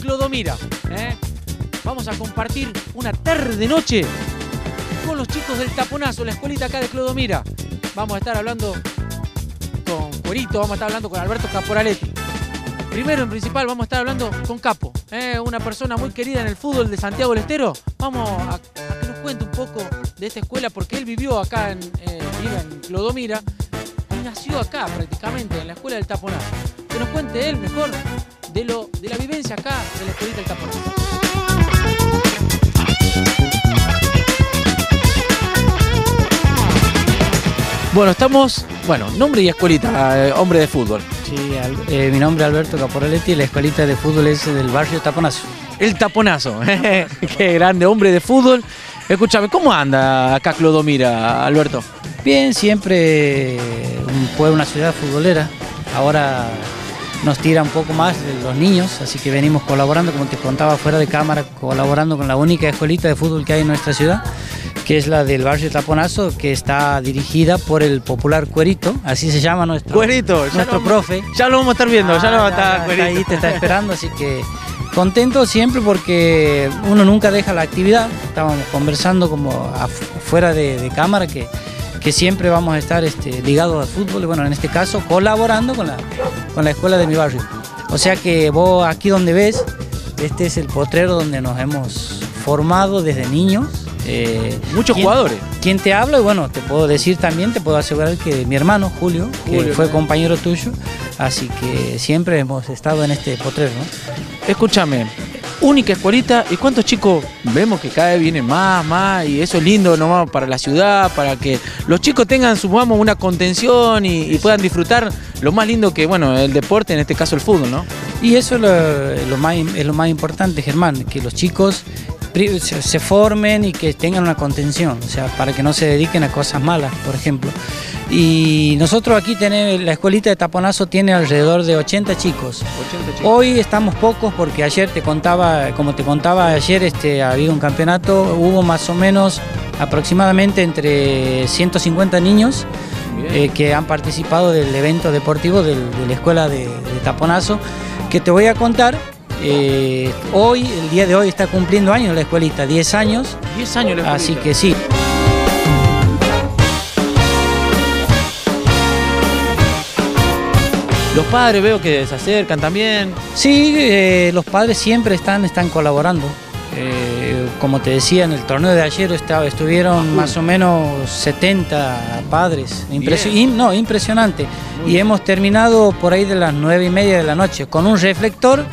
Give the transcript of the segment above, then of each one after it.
Clodomira. ¿eh? Vamos a compartir una tarde noche con los chicos del Taponazo, la escuelita acá de Clodomira. Vamos a estar hablando con Cuerito, vamos a estar hablando con Alberto Caporaletti. Primero, en principal, vamos a estar hablando con Capo, ¿eh? una persona muy querida en el fútbol de Santiago del Estero. Vamos a, que nos cuente un poco de esta escuela, porque él vivió acá en, eh, en Clodomira y nació acá prácticamente, en la escuela del Taponazo. Que nos cuente él mejor de, lo, de la vivencia acá de la escuelita del Taponazo. Bueno, estamos, bueno, nombre y escuelita, eh, hombre de fútbol. Sí, al- eh, mi nombre es Alberto Caporaletti y la escuelita de fútbol es del barrio Taponazo. El taponazo, qué grande hombre de fútbol. Escúchame, ¿cómo anda acá Clodomira, Alberto? Bien, siempre un pueblo, una ciudad futbolera. Ahora nos tira un poco más de los niños, así que venimos colaborando, como te contaba fuera de cámara, colaborando con la única escuelita de fútbol que hay en nuestra ciudad, que es la del barrio Taponazo, que está dirigida por el popular Cuerito, así se llama nuestro, Cuerito, ya nuestro lo- profe. Ya lo vamos a estar viendo, ya lo vamos a Ah, estar Cuerito. está ahí, te está esperando, así que contento siempre porque uno nunca deja la actividad. Estábamos conversando como af- fuera de, de cámara que, que siempre vamos a estar este, ligados al fútbol bueno, en este caso colaborando con la, con la escuela de mi barrio. O sea que vos aquí donde ves, este es el potrero donde nos hemos formado desde niños. Eh, Muchos ¿quién- jugadores. ¿Quién te habla? Y bueno, te puedo decir también, te puedo asegurar que mi hermano Julio, que fue ¿no? compañero tuyo, así que siempre hemos estado en este potrero, ¿no? Escúchame, única escuelita, ¿y cuántos chicos vemos que cada vez vienen más, más? Y eso es lindo nomás para la ciudad, para que los chicos tengan, supongamos, una contención y, y puedan disfrutar lo más lindo que, bueno, el deporte, en este caso el fútbol, ¿no? Y eso es lo, lo más, es lo más importante, Germán, que los chicos se, se formen y que tengan una contención, o sea, para que no se dediquen a cosas malas, por ejemplo. Y nosotros aquí tenemos, la escuelita de Taponazo tiene alrededor de 80 chicos. 80 chicos. Hoy estamos pocos porque ayer te contaba, como te contaba ayer, este, ha habido un campeonato, hubo más o menos aproximadamente entre 150 niños eh, que han participado del evento deportivo del- de la escuela de, de Taponazo, que te voy a contar. eh, hoy, el día de hoy, está cumpliendo años la escuelita, 10 años, 10 años la así que sí. Los padres veo que se acercan también. Sí, eh, los padres siempre están, están colaborando. Eh, como te decía, en el torneo de ayer estaba, estuvieron más o menos 70 padres. No, impresionante. Y hemos terminado por ahí de las 9 y media de la noche con un reflector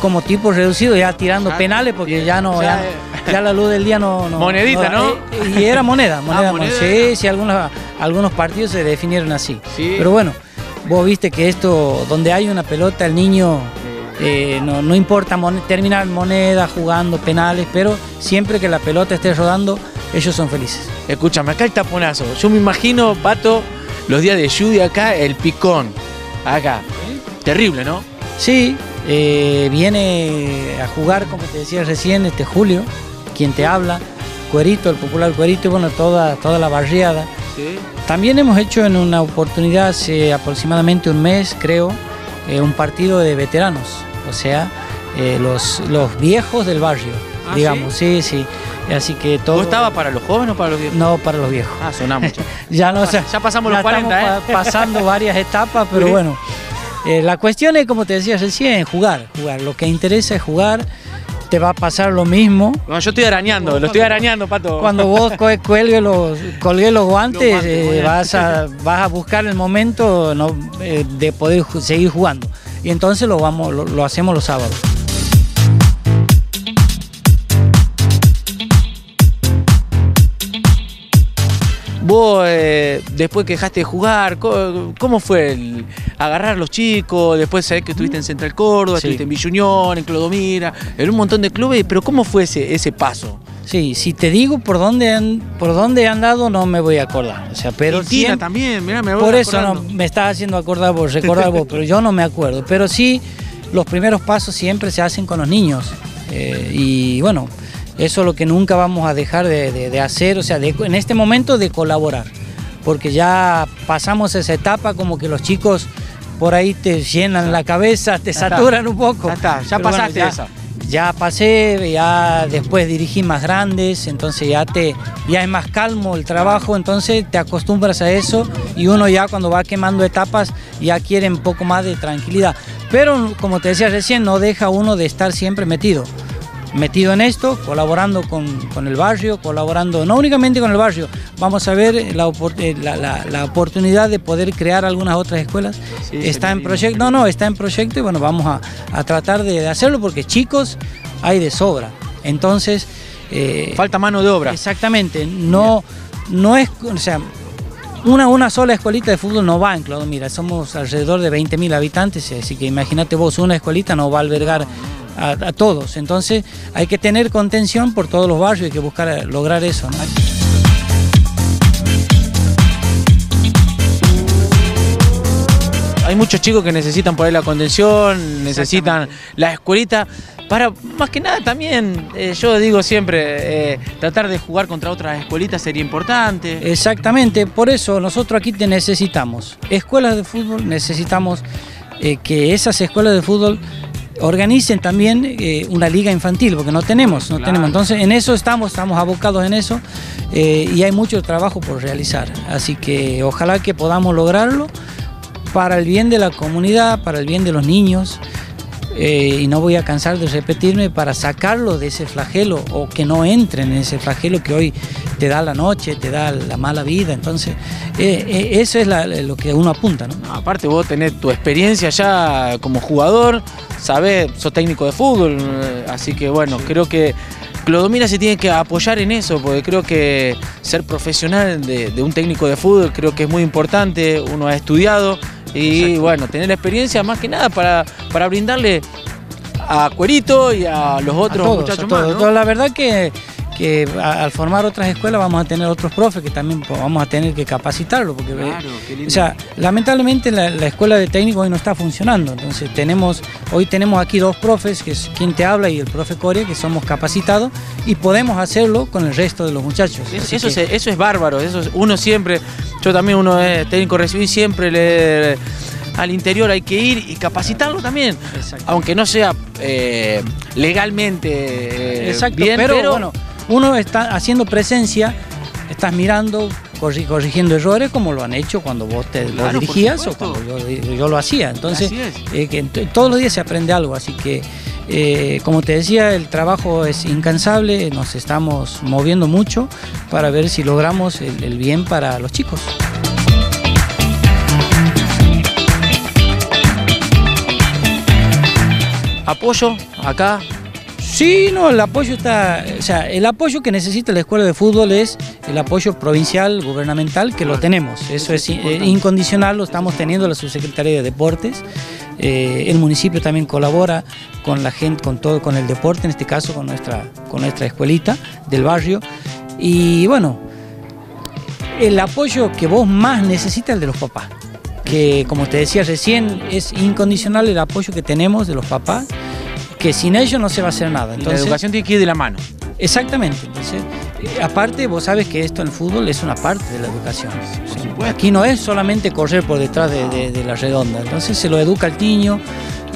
como tipo reducido, ya tirando Ah, penales porque bien. ya no, Ya, ya, ya la luz del día no... no- Monedita, ¿no? eh, y era moneda, moneda. moneda sí, sí, algunos, algunos partidos se definieron así. Sí. Pero bueno, vos viste que esto, donde hay una pelota, el niño eh, no, no importa mon- terminar moneda, jugando penales, pero siempre que la pelota esté rodando, ellos son felices. Escúchame, acá el taponazo. Yo me imagino, Pato, los días de lluvia acá, el picón. Acá. Terrible, ¿no? Sí, eh, viene a jugar, como te decía recién, este Julio, quien te habla, Cuerito, el popular Cuerito, y bueno, toda, toda la barriada. Sí. También hemos hecho en una oportunidad hace aproximadamente un mes, creo, eh, un partido de veteranos, o sea, eh, los, los viejos del barrio, ¿Ah, digamos, sí, sí. Así que todo. ¿Vos estabas para los jóvenes o para los viejos? No, para los viejos. Ah, sonamos. Ya no, o sea, ya pasamos los 40, estamos ¿eh? pa- pasando varias etapas, pero Sí. bueno. eh, la cuestión es, como te decía recién, jugar, jugar. Lo que interesa es jugar. Te va a pasar lo mismo. No, yo estoy arañando, lo estoy arañando, Pato. Cuando vos cuelgues los, colgues los guantes, Los guantes, eh, vas, a, vas a buscar el momento ¿no? eh, de poder seguir jugando. Y entonces lo, vamos, lo, lo hacemos los sábados. Vos, eh, después que dejaste de jugar, ¿cómo fue el agarrar a los chicos? Después sabés que estuviste en Central Córdoba, Sí. estuviste en Villunión, en Clodomira, en un montón de clubes, pero ¿cómo fue ese, ese paso? Sí, si te digo por dónde han, por dónde he andado, no me voy a acordar. O sea, pero y siempre- también, mirá, me voy Por eso no, me estás haciendo acordar vos, recordar vos, pero yo no me acuerdo. Pero sí, los primeros pasos siempre se hacen con los niños. Eh, y bueno, eso es lo que nunca vamos a dejar de, de- de hacer, o sea, de- en este momento de colaborar. Porque ya pasamos esa etapa como que los chicos por ahí te llenan la cabeza, te saturan un poco. Ya está, ya Pero bueno, pasaste ya- ya pasé, ya después dirigí más grandes, entonces ya te ya es más calmo el trabajo, entonces te acostumbras a eso y uno ya cuando va quemando etapas ya quiere un poco más de tranquilidad. Pero como te decía recién, no deja uno de estar siempre metido metido en esto, colaborando con, el barrio, colaborando no únicamente con el barrio, vamos a ver la, eh, la, oportunidad de poder crear algunas otras escuelas. está en proyecto, no, no, está en proyecto y bueno, vamos a, tratar de, hacerlo porque chicos hay de sobra. Entonces... Eh, Falta mano de obra. Exactamente, no, no es, o sea, una, una sola escuelita de fútbol no va en Mira, somos alrededor de 20.000 habitantes, así que imagínate vos, una escuelita no va a albergar a, todos. Entonces hay que tener contención por todos los barrios, hay que buscar lograr eso. Hay muchos chicos que necesitan por ahí la contención, necesitan la escuelita. Para, más que nada también, eh, yo digo siempre, eh, tratar de jugar contra otras escuelitas sería importante. Exactamente, por eso nosotros aquí te necesitamos. Escuelas de fútbol, necesitamos eh, que esas escuelas de fútbol organicen también eh, una liga infantil, porque no tenemos, no tenemos. Entonces en eso estamos, estamos abocados en eso eh, y hay mucho trabajo por realizar. Así que ojalá que podamos lograrlo para el bien de la comunidad, para el bien de los niños. Eh, y no voy a cansar de repetirme para sacarlo de ese flagelo o que no entren en ese flagelo que hoy te da la noche, te da la mala vida. Entonces, eso es lo que uno apunta. ¿no? Aparte, vos tenés tu experiencia ya como jugador, sabés, sos técnico de fútbol, así que bueno, creo que Clodomira se tiene que apoyar en eso, porque creo que ser profesional de, un técnico de fútbol creo que es muy importante, uno ha estudiado y bueno, tener experiencia más que nada para, para brindarle a Cuerito y a los otros muchachos más. La verdad que que al formar otras escuelas vamos a tener otros profes que también vamos a tener que capacitarlo, porque o sea, lamentablemente la, escuela de técnico hoy no está funcionando, entonces tenemos, hoy tenemos aquí dos profes, que es quien te habla y el profe Coria, que somos capacitados y podemos hacerlo con el resto de los muchachos. eso, es, eso es bárbaro, eso uno siempre, yo también uno es técnico recibí siempre le al interior hay que ir y capacitarlo también. Aunque no sea eh, legalmente eh, bien, pero, bueno, uno está haciendo presencia, estás mirando, corrigiendo errores como lo han hecho cuando vos te dirigías o cuando yo, lo hacía. Entonces, eh, que todos los días se aprende algo, así que eh, como te decía, el trabajo es incansable, nos estamos moviendo mucho para ver si logramos el bien para los chicos. Apoyo acá Sí, no, el apoyo está, o sea, el apoyo que necesita la escuela de fútbol es el apoyo provincial, gubernamental, que lo tenemos. Eso es eh, incondicional, lo estamos teniendo la subsecretaría de Deportes. Eh, el municipio también colabora con la gente, con todo, con el deporte, en este caso con nuestra, con nuestra escuelita del barrio. Y bueno, el apoyo que vos más necesitas es el de los papás. Que como te decía recién, es incondicional el apoyo que tenemos de los papás que sin ellos no se va a hacer nada. Entonces, la educación tiene que ir de la mano. Exactamente. Entonces, eh, aparte, vos sabes que esto en el fútbol es una parte de la educación. Aquí no es solamente correr por detrás de, la redonda. Entonces se lo educa al niño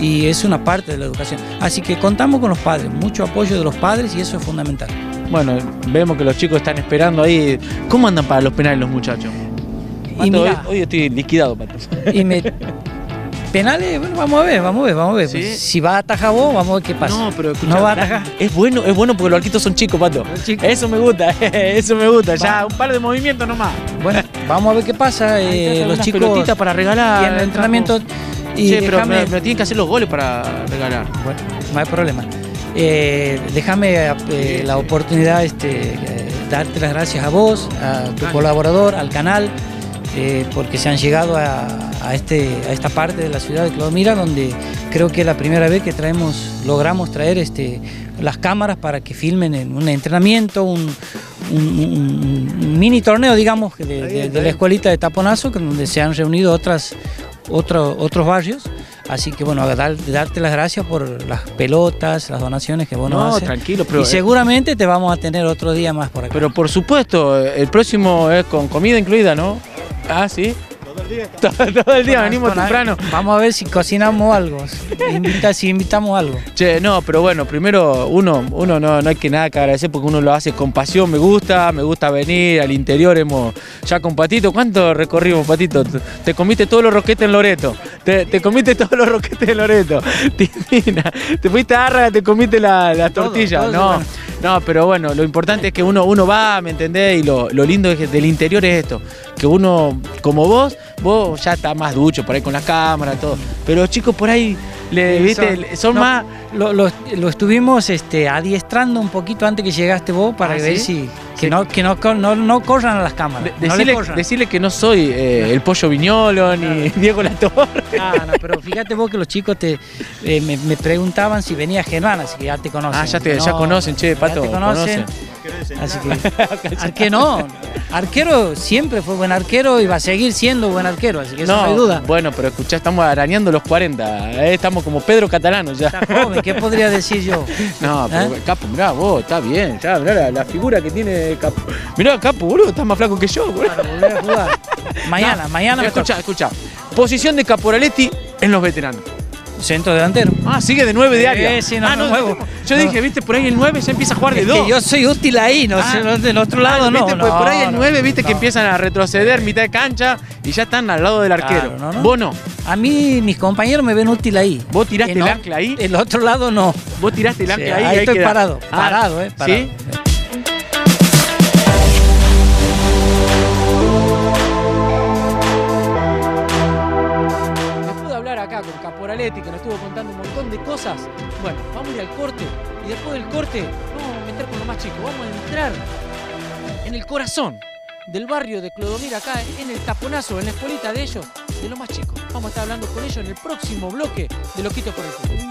y es una parte de la educación. Así que contamos con los padres, mucho apoyo de los padres y eso es fundamental. Bueno, vemos que los chicos están esperando ahí. ¿Cómo andan para los penales los muchachos? hoy, estoy liquidado, Pato. Y me, Penales, bueno, vamos a ver, vamos a ver, vamos a ver. Si va a atajar vos, vamos a ver qué pasa. No, pero no va a atajar. Es bueno, es bueno porque los arquitos son chicos, pato. Eso me gusta, eso me gusta. Ya, un par de movimientos nomás. Bueno, vamos a ver qué pasa. Eh, los chicos para regalar. Y en el entrenamiento. Y sí, pero, me, tienen que hacer los goles para regalar. Bueno, no hay problema. Eh, déjame eh, la oportunidad este, darte las gracias a vos, a tu colaborador, al canal, porque se han llegado a, a, este, a esta parte de la ciudad de Clodomira, donde creo que es la primera vez que traemos, logramos traer este, las cámaras para que filmen en un entrenamiento, un, mini torneo, digamos, de, la escuelita de Taponazo, donde se han reunido otras, otros barrios. Así que bueno, darte las gracias por las pelotas, las donaciones que vos no, nos haces. tranquilo, pero... Y seguramente te vamos a tener otro día más por acá. Pero por supuesto, el próximo es con comida incluida, ¿no? Ah, sí. Todo el día venimos temprano. Vamos a ver si cocinamos algo. Invita, si invitamos algo. Che, no, pero bueno, primero uno, uno no, no hay que nada que agradecer porque uno lo hace con pasión, me gusta, me gusta venir al interior, hemos ya con Patito, ¿cuánto recorrimos Patito? Te comiste todos los roquetes en Loreto, te, te comiste todos los roquetes en Loreto, te fuiste a Arra, te comiste la, la tortilla, todo no, bueno. no, pero bueno, lo importante es que uno, uno va, ¿me entendés? Y lo, lo lindo es que del interior es esto, que uno, como vos, vos ya estás más ducho por ahí con la cámara, todo, pero los chicos por ahí, le, Sí, ¿viste? son- son no, más... Lo, lo- lo estuvimos este, adiestrando un poquito antes que llegaste vos para Ah, ver ¿sí? si que Sí. no que no, no, no corran a las cámaras. De- decirle, decirle que no soy eh, el pollo viñolo ni Diego Latorre. Ah, no, pero fíjate vos que los chicos te eh, me, me preguntaban si venía Germán, así que ya te conocen. Ah, ya te- ya conocen, che, ya Pato, te conocen. Así que arquero no, arquero siempre fue buen arquero y va a seguir siendo buen arquero, así que eso no, hay duda. Bueno, pero escuchá, estamos arañando los 40. eh, estamos como Pedro Catalano ya. Está joven, ¿qué podría decir yo? No, pero ¿Eh? Capo, mirá vos, está bien, ya, mirá la, la figura que tiene Capo. Mirá, Capo, boludo, está más flaco que yo, boludo. Para volver a jugar. Mañana, No, mañana me Escuchá, toca. escuchá. Posición de Caporaletti en los veteranos. Centro delantero. Ah, sigue de 9 de área. sí, no, ah, no muevo. Yo No. dije, viste, por ahí el 9 ya empieza a jugar de Es 2. que yo soy útil ahí, no Ah. sé, no, del otro lado Ah, no. ¿viste? Pues no, por ahí el no, 9, viste, que no. empiezan a retroceder mitad de cancha y ya están al lado del arquero. Claro, no, no. Vos no. A mí mis compañeros me ven útil ahí. ¿Vos tiraste el no, ancla ahí? El otro lado no. Vos tiraste el Sí, ancla ahí. ahí estoy queda. parado, Ah, parado, eh, parado. ¿Sí? Acá con Caporaletti, que nos estuvo contando un montón de cosas, bueno, vamos a ir al corte y después del corte vamos a meter con lo más chico, vamos a entrar en el corazón del barrio de Clodomir, acá en el taponazo, en la escuelita de ellos, de lo más chico. Vamos a estar hablando con ellos en el próximo bloque de Loquitos por el Fútbol.